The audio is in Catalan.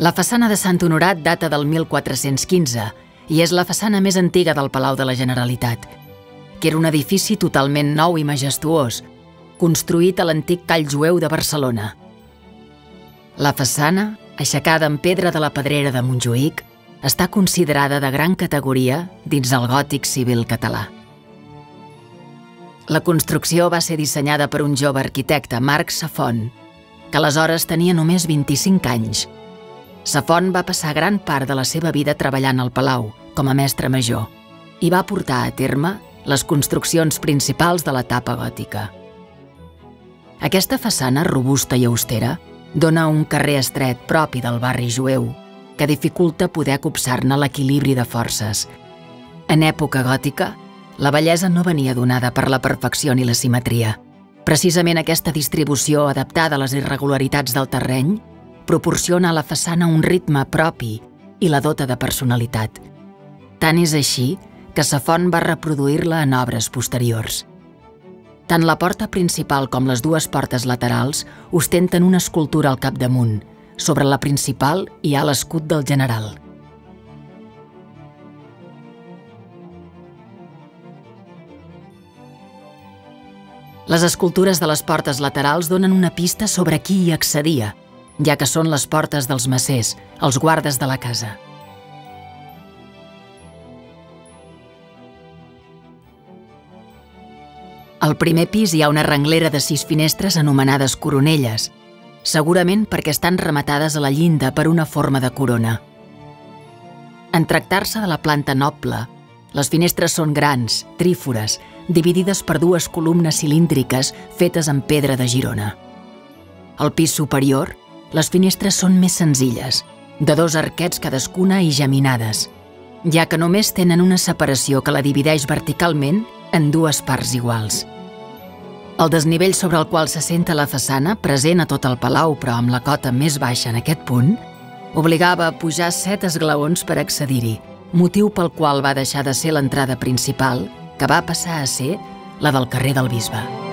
La façana de Sant Honorat data del 1415 i és la façana més antiga del Palau de la Generalitat, que era un edifici totalment nou i majestuós, construït a l'antic Call Jueu de Barcelona. La façana, aixecada en pedra de la Pedrera de Montjuïc, està considerada de gran categoria dins el gòtic civil català. La construcció va ser dissenyada per un jove arquitecte, Marc Safon, que aleshores tenia només 25 anys. Safon va passar gran part de la seva vida treballant al Palau, com a mestre major, i va portar a terme les construccions principals de l'etapa gòtica. Aquesta façana robusta i austera dona un carrer estret propi del barri jueu que dificulta poder acopsar-ne l'equilibri de forces. En època gòtica, la bellesa no venia donada per la perfecció ni la simetria. Precisament aquesta distribució adaptada a les irregularitats del terreny proporciona a la façana un ritme propi i la dota de personalitat. Tant és així que Safon va reproduir-la en obres posteriors. Tant la porta principal com les dues portes laterals ostenten una escultura al capdamunt. Sobre la principal hi ha l'escut del general. Les escultures de les portes laterals donen una pista sobre qui hi accedia, ja que són les portes dels macers, els guardes de la casa. Al primer pis hi ha una renglera de sis finestres anomenades coronelles, segurament perquè estan rematades a la llinda per una forma de corona. En tractar-se de la planta noble, les finestres són grans, trífores, dividides per dues columnes cilíndriques fetes en pedra de Girona. Al pis superior, les finestres són més senzilles, de dos arquets cadascuna i geminades, ja que només tenen una separació que la divideix verticalment en dues parts iguals. El desnivell sobre el qual s'assenta la façana, present a tot el palau però amb la cota més baixa en aquest punt, obligava a pujar set esglaons per accedir-hi, motiu pel qual va deixar de ser l'entrada principal, que va passar a ser la del carrer del Bisbe.